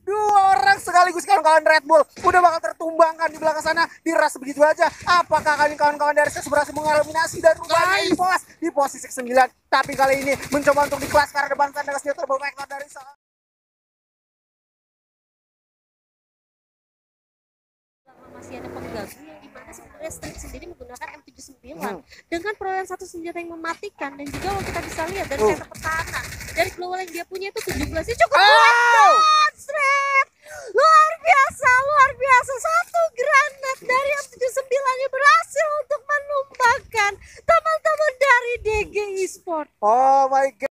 Dua orang sekaligus kawan-kawan Red Bull udah bakal tertumbangkan di belakang sana diras begitu aja. Apakah kali kawan-kawan dari Ses berhasil mengeliminasi dan rupanya di pos di posisi ke-9. Tapi kali ini mencoba untuk di kelas karena depan sana dengan turbo vector dari seorang masih ada pengganggu yang di mana sebenarnya Street sendiri menggunakan M79 Hmm. dengan perolehan satu senjata yang mematikan dan juga kalau kita bisa lihat dari senjata pertahanan dari global yang dia punya itu 17 nya cukup Oh! kuat dan Street luar biasa luar biasa satu granat dari M79 nya berhasil untuk menumbangkan teman-teman dari DG Esport Oh my god.